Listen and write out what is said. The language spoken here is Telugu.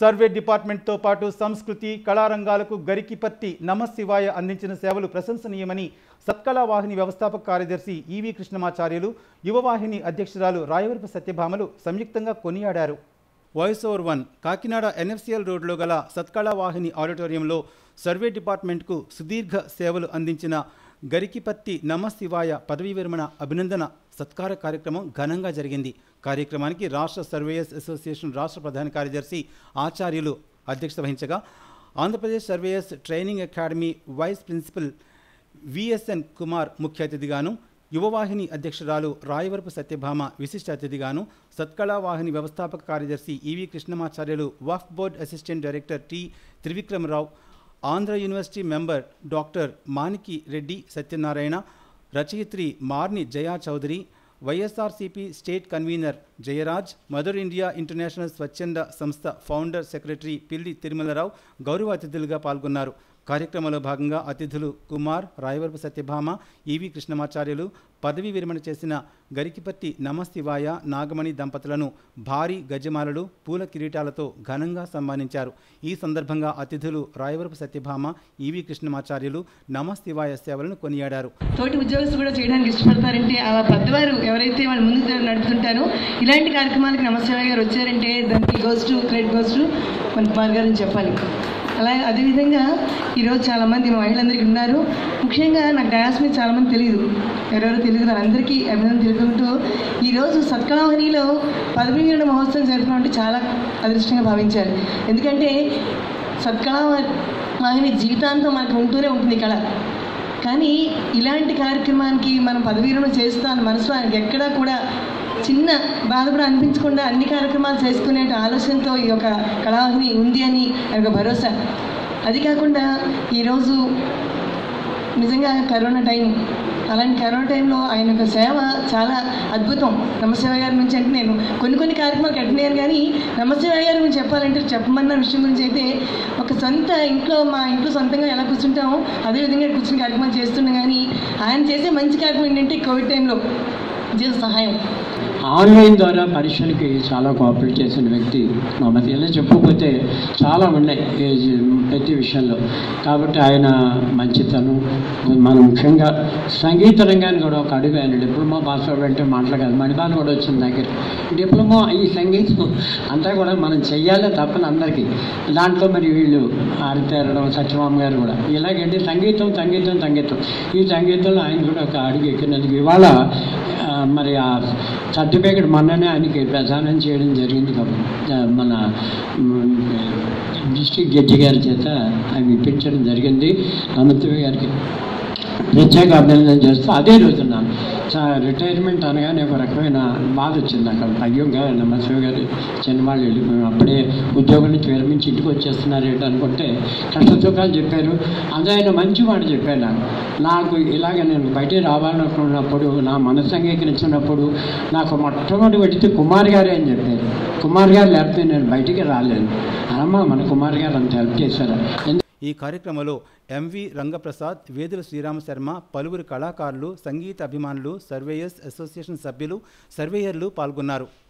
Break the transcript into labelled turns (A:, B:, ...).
A: సర్వే డిపార్ట్మెంట్తో పాటు సంస్కృతి కళారంగాలకు గరికిపత్తి నమశివాయ అందించిన సేవలు ప్రశంసనీయమని సత్కళా వాహిని వ్యవస్థాపక కార్యదర్శి ఈవి కృష్ణమాచార్యులు యువవాహిని అధ్యక్షురాలు రాయవరపు సత్యభామలు సంయుక్తంగా కొనియాడారు. Voice over one Kakinada NFCL రోడ్లో గల సత్కళా వాహిని ఆడిటోరియంలో సర్వే డిపార్ట్మెంట్కు సుదీర్ఘ సేవలు అందించిన గరికిపత్తి నమశివాయ పదవీ విరమణ అభినందన. సత్కార కార్యక్రమం ఘనంగా జరిగింది. కార్యక్రమానికి రాష్ట్ర సర్వేయర్స్ అసోసియేషన్ రాష్ట్ర ప్రధాన కార్యదర్శి ఆచార్యులు అధ్యక్షత వహించగా Andhra Pradesh surveyors training academy vice principal VSN Kumar ముఖ్య అతిథిగాను యువవాహిని అధ్యక్షురాలు రాయవరపు సత్యభామ విశిష్ట అతిథిగాను సత్కళా వాహిని వ్యవస్థాపక కార్యదర్శి EV Krishnamacharyulu Waqf board assistant director T Trivikramarao Andhra university member doctor Maniki Reddy Satyanarayana రచయిత్రి Marni Jaya Chaudhary YSRCP state convener Jayaraj mother India international స్వచ్ఛంద సంస్థ ఫౌండర్ సెక్రటరీ పిల్లి తిరుమలరావు గౌరవ అతిథులుగా పాల్గొన్నారు. కార్యక్రమంలో భాగంగా అతిథులు కుమార్ రాయవరపు సత్యభామ ఈవి కృష్ణమాచార్యులు పదవీ విరమణ చేసిన గరికిపత్తి నమశివాయ నాగమణి దంపతులను భారీ గజమాలలు పూల కిరీటాలతో ఘనంగా సన్మానించారు. ఈ సందర్భంగా అతిథులు రాయవరపు సత్యభామ ఈవి కృష్ణమాచార్యులు నమశివాయ సేవలను కొనియాడారు.
B: తోటి ఉద్యోగస్తులు కూడా చేయడానికి ఇష్టపడతారంటే ఆ పెద్దవారు ఎవరైతే వాళ్ళు ముందు నడుపుతుంటారో ఇలాంటి కార్యక్రమాలకు నమస్కారం గారు వచ్చారంటే దానికి goes to credit goes to మన కుమార్ గారు చెప్పాలి. అలాగే అదేవిధంగా ఈరోజు చాలామంది మహిళలందరికీ ఉన్నారు. ముఖ్యంగా నాకు డయాస్ మీద చాలామంది తెలియదు ఎవరెవరు తెలియదు వాళ్ళందరికీ అభినందన తెలుపుకుంటూ ఈరోజు సత్కళావనిలో పదవి మహోత్సవం జరపడం అంటే చాలా అదృష్టంగా భావించారు. ఎందుకంటే సత్కళా వాహిని జీవితాంతం మనకు ఉంటూనే ఉంటుంది కళ. కానీ ఇలాంటి కార్యక్రమానికి మనం పదవీరణ చేస్తాను మనసులో ఆయనకి ఎక్కడా కూడా చిన్న బాధ కూడా అనిపించకుండా అన్ని కార్యక్రమాలు చేసుకునే ఆలోచనతో ఈ యొక్క కళావాహిని ఉంది అని ఒక భరోసా. అది కాకుండా ఈరోజు నిజంగా కరోనా టైం. అలాంటి కరోనా టైంలో ఆయన యొక్క సేవ చాలా అద్భుతం. నమశివ గారి నుంచి అంటే నేను కొన్ని కొన్ని కార్యక్రమాలు కట్టినాను కానీ నమశివ గారి గురించి చెప్పాలంటే చెప్పమన్న విషయం గురించి అయితే ఒక సొంత ఇంట్లో మా ఇంట్లో సొంతంగా ఎలా కూర్చుంటామో అదే విధంగా కూర్చుని కార్యక్రమాలు చేస్తున్నాం కానీ ఆయన చేసే మంచి కార్యక్రమం ఏంటంటే కోవిడ్ టైంలో జీవ సహాయం.
C: ఆన్లైన్ ద్వారా పరీక్షలకి చాలా కోఆపరేట్ చేసిన వ్యక్తి మమ్మల్ని ఇలా చెప్పకపోతే చాలా ఉన్నాయి ప్రతి విషయంలో. కాబట్టి ఆయన మంచితనం మనం ముఖ్యంగా సంగీత రంగాన్ని కూడా ఒక అడుగు ఆయన డిప్లొమా పాస్ అవ్వాలంటే మాట్లాడగలదు మణిపాల్ కూడా వచ్చింది దగ్గర. డిప్లొమా ఈ సంగీతం అంతా కూడా మనం చెయ్యాలి తప్పని అందరికీ. దాంట్లో మరి వీళ్ళు ఆరితేరడం సత్యమామ గారు కూడా. ఇలాగంటే సంగీతం సంగీతం సంగీతం. ఈ సంగీతంలో ఆయన కూడా ఒక అడుగు ఎక్కినందుకు ఇవాళ మరి ఆ సర్టిఫికేట్ మొన్ననే ఆయనకి ప్రదానం చేయడం జరిగింది కాబట్టి మన డిస్ట్రిక్ట్ జడ్జి గారి చేత ఆయన ఇప్పించడం జరిగింది. అనంతవి గారికి ప్రత్యేక అభినందన చేస్తూ అదే రోజున రిటైర్మెంట్ అనగానే ఒక రకమైన బాధ వచ్చింది అక్కడ అయ్యో గారు నమ్మశివ గారు చిన్నవాళ్ళు వెళ్ళి మేము అప్పుడే ఉద్యోగం నుంచి విరమించి ఇంటికి వచ్చేస్తున్నారు ఏంటి అనుకుంటే కష్ట చెప్పారు. అదే ఆయన మంచివాడు చెప్పాను నాకు. నాకు ఇలాగ నేను బయటే రావాలనుకున్నప్పుడు నా మనసు అంగీకరించినప్పుడు నాకు మొట్టమొదటి పెడితే కుమార్ గారే అని చెప్పారు. కుమార్ గారు లేకపోతే నేను బయటికి రాలేను అమ్మా మన కుమార్ గారు అంత హెల్ప్ చేశారు?
A: ఈ కార్యక్రమంలో ఎంవి రంగప్రసాద్ వేదుల శ్రీరామ శర్మ పలువురు కళాకారులు సంగీత అభిమానులు సర్వేయర్స్ అసోసియేషన్ సభ్యులు సర్వేయర్లు పాల్గొన్నారు.